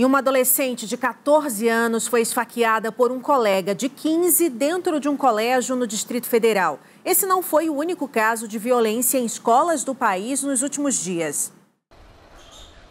E uma adolescente de 14 anos foi esfaqueada por um colega de 15 dentro de um colégio no Distrito Federal. Esse não foi o único caso de violência em escolas do país nos últimos dias.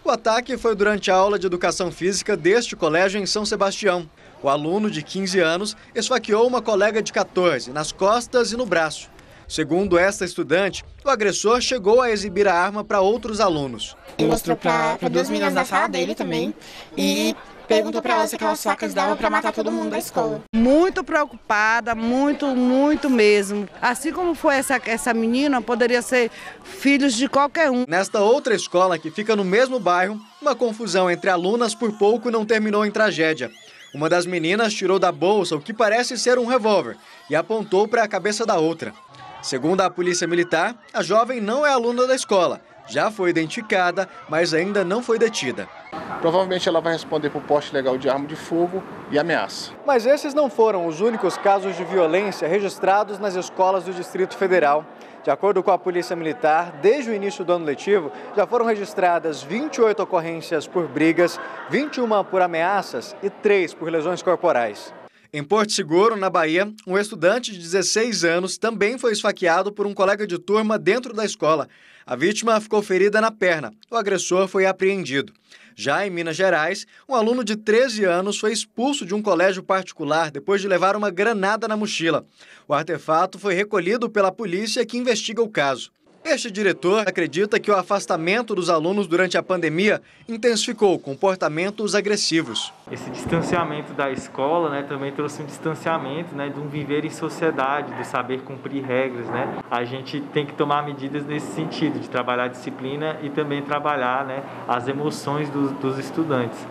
O ataque foi durante a aula de educação física deste colégio em São Sebastião. O aluno de 15 anos esfaqueou uma colega de 14 nas costas e no braço. Segundo esta estudante, o agressor chegou a exibir a arma para outros alunos. Ele mostrou para duas meninas da sala dele também e perguntou para elas se aquelas facas davam para matar todo mundo da escola. Muito preocupada, muito, muito mesmo. Assim como foi essa, essa menina, poderia ser filhos de qualquer um. Nesta outra escola, que fica no mesmo bairro, uma confusão entre alunas por pouco não terminou em tragédia. Uma das meninas tirou da bolsa o que parece ser um revólver e apontou para a cabeça da outra. Segundo a Polícia Militar, a jovem não é aluna da escola. Já foi identificada, mas ainda não foi detida. Provavelmente ela vai responder por porte legal de arma de fogo e ameaça. Mas esses não foram os únicos casos de violência registrados nas escolas do Distrito Federal. De acordo com a Polícia Militar, desde o início do ano letivo, já foram registradas 28 ocorrências por brigas, 21 por ameaças e 3 por lesões corporais. Em Porto Seguro, na Bahia, um estudante de 16 anos também foi esfaqueado por um colega de turma dentro da escola. A vítima ficou ferida na perna. O agressor foi apreendido. Já em Minas Gerais, um aluno de 13 anos foi expulso de um colégio particular depois de levar uma granada na mochila. O artefato foi recolhido pela polícia que investiga o caso. Este diretor acredita que o afastamento dos alunos durante a pandemia intensificou comportamentos agressivos. Esse distanciamento da escola né, também trouxe um distanciamento né, de um viver em sociedade, de saber cumprir regras. Né? A gente tem que tomar medidas nesse sentido, de trabalhar a disciplina e também trabalhar né, as emoções dos, dos estudantes.